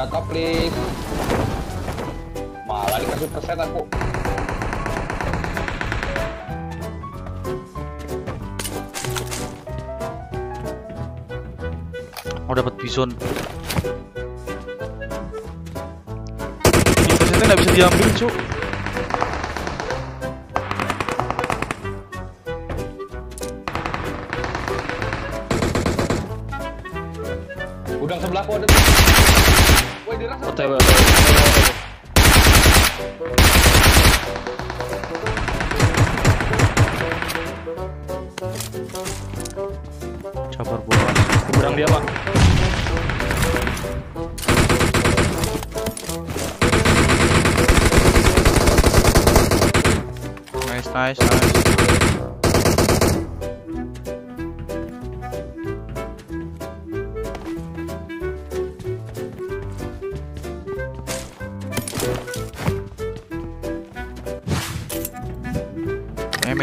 senjata please. Malah dikasih persen aku. Oh dapat bison. Ini persennya nggak bisa diambil cuk. Udang sebelahku ada. Woi, dirasa. OTW, OTW. Sabar bola. Berang dia, Pak. Nice nice nice.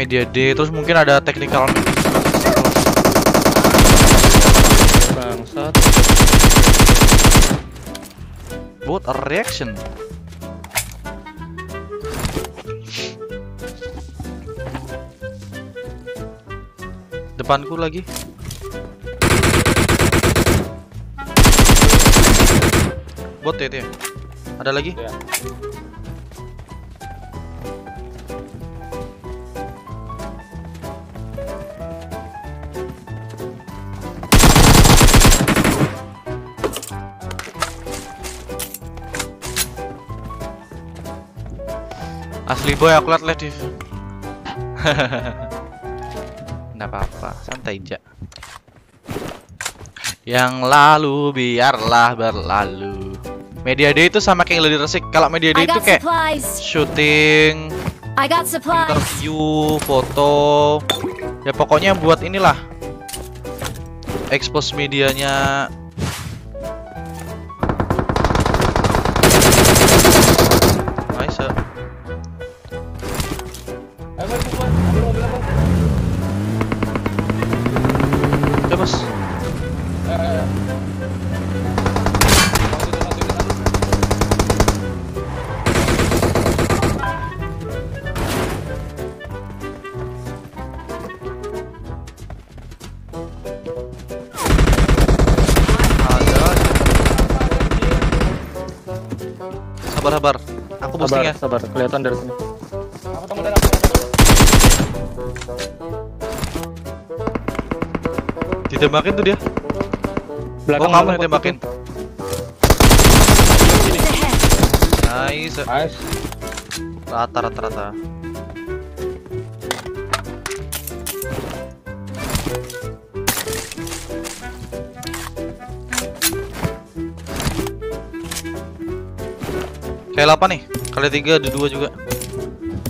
Media D terus mungkin ada technical Bangsat. What a reaction. Depanku lagi. Bot ya ya? Ada lagi? Ya. Asli boy aku liat liat di Nggak apa-apa, santai aja. Yang lalu biarlah berlalu. Media day itu sama kayak yang resik. Kalau media day itu kayak supplies. syuting, I got supplies. interview, foto. Ya pokoknya buat inilah. Expose medianya Sabar sabar Aku boosting Sabar, ya sabar. Kelihatan dari sini. Aku aku. Ditembakin tuh dia Belakang Oh kamu yang tembakin. Nice Nice. Rata rata rata Kayak 8 nih Kali 3 ada 2 juga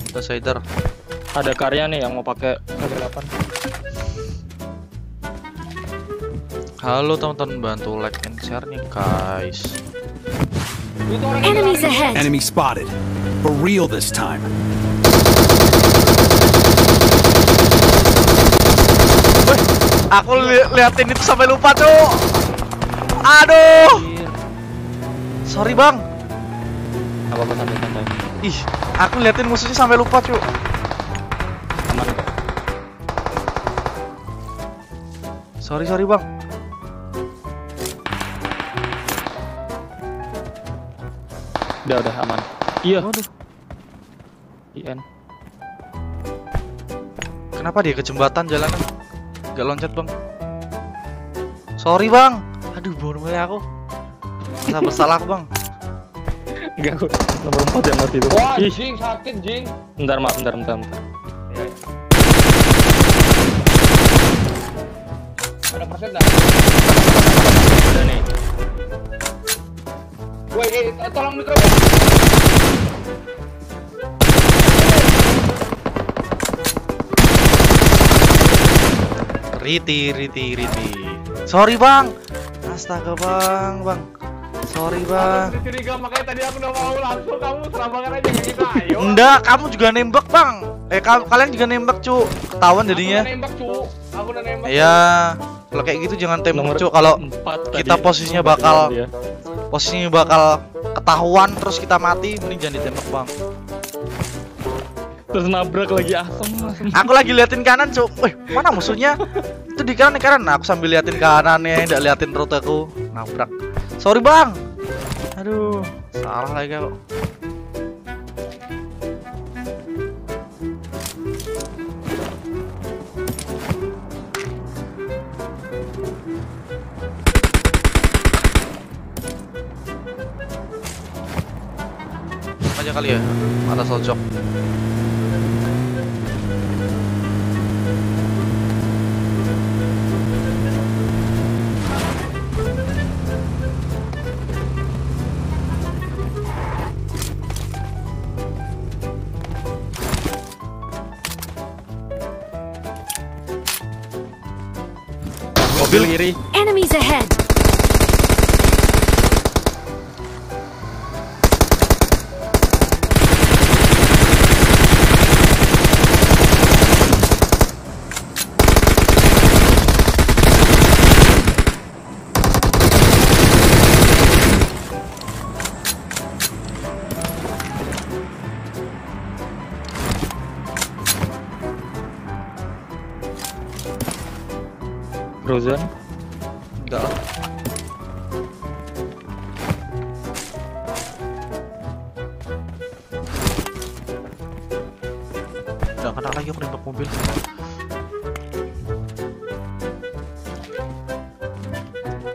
Kita cider Ada karya nih yang mau pakai K8. Halo teman-teman bantu like and share nya guys Enemies ahead. Enemy spotted. For real this time. Aku li- liatin itu sampai lupa cuk Aduh Sorry bang Apa apa santai santai. Ih aku liatin musuhnya sampai lupa cuk Aman kok. Sorry sorry bang Udah udah aman. Iya. Waduh IN. Kenapa dia ke jembatan jalanan Gak loncat bang Sorry bang Aduh bodoh aku Masa bersalah aku bang Enggak kok. Nomor 4 yang mati itu. Wah, Ih, jing sakit jing. bentar, Mak. Bentar, bentar, bentar. Iya, iya. Ada persen dah. Udah nih. Woi, eh, tolong mikrofon. Riti Riti Riti Sorry bang Astaga bang bang Sorry bang Aku curiga makanya tadi aku udah mau langsung kamu serambangan aja ke kita. Ayo. Enggak kamu juga nembak bang Eh ka- kalian juga nembak cu Ketahuan Aku jadinya udah nembak, cu. Aku udah nembak. Iya Kalau kayak gitu jangan tembak Nomor cu Kalau kita tadi. posisinya bakal- dia. posisinya bakal ketahuan terus kita mati mending jangan ditembak bang Terus nabrak lagi asem asem. aku lagi liatin kanan cuk eh mana musuhnya itu di kanan di kanan nah, aku sambil liatin kanannya tidak liatin rute aku nabrak sorry bang. Aduh salah lagi aku. Aja kali ya? Ada sojok Enemies ahead! Frozen. enggak lah. Udah kena lagi aku nembak mobil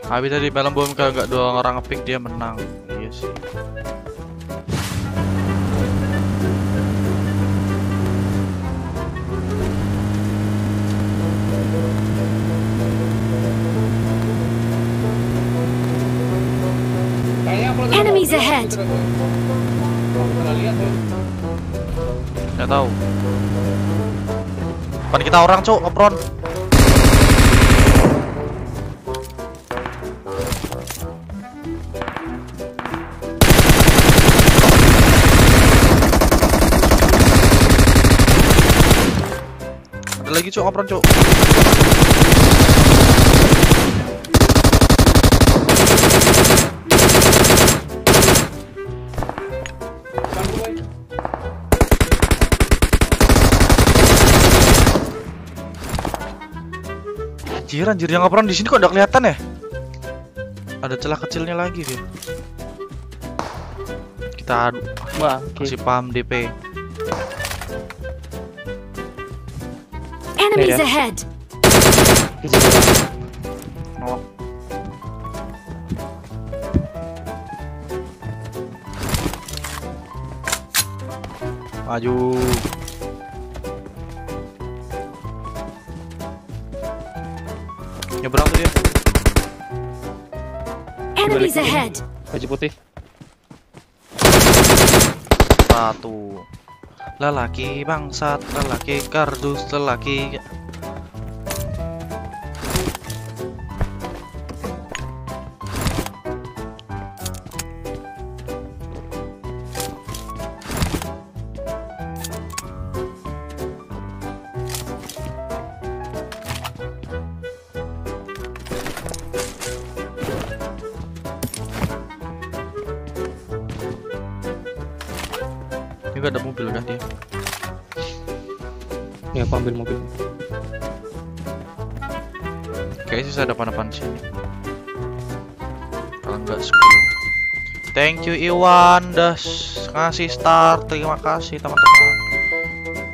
Habis tadi malam bom kagak dua orang ngepick dia menang lihat. Nggak tahu. Depan kita orang cok ngepron Ada lagi cok ngepron cok Anjir anjir yang ngepron di sini kok udah kelihatan ya Ada celah kecilnya lagi dia Kita adu Wah, oke. kasih paham DP Enemies Yeah. ahead! Di situ. Oh. Maju. Enemies ahead! Baju putih. Satu. Lelaki bangsat, lelaki kardus, lelaki Gak ada mobil kah dia? Ya, aku ambil mobil. Kayaknya sih saya depan-depan sini. Kalau enggak sepuluh. Thank you Iwan udah ngasih star. Terima kasih teman-teman.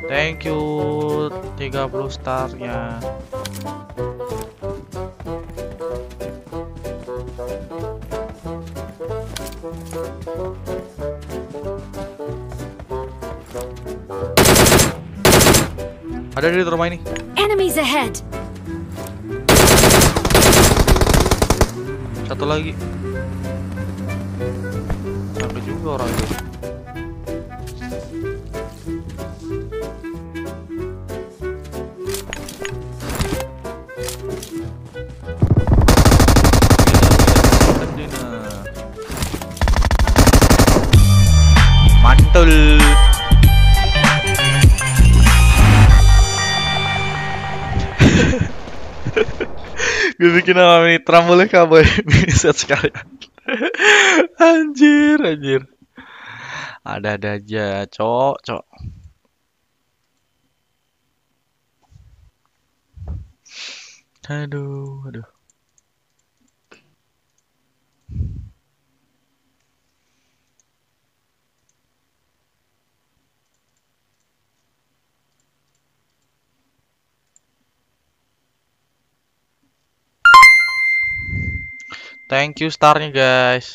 Thank you 30 starnya. Ada di rumah ini. Enemies ahead! Satu lagi. Sampai juga orang itu. Mantul. Gue bikin nama mitra boleh kah boy? Bisa sekalian. anjir, anjir. Ada-ada aja, cok, cok. Aduh, aduh. Thank you starnya guys.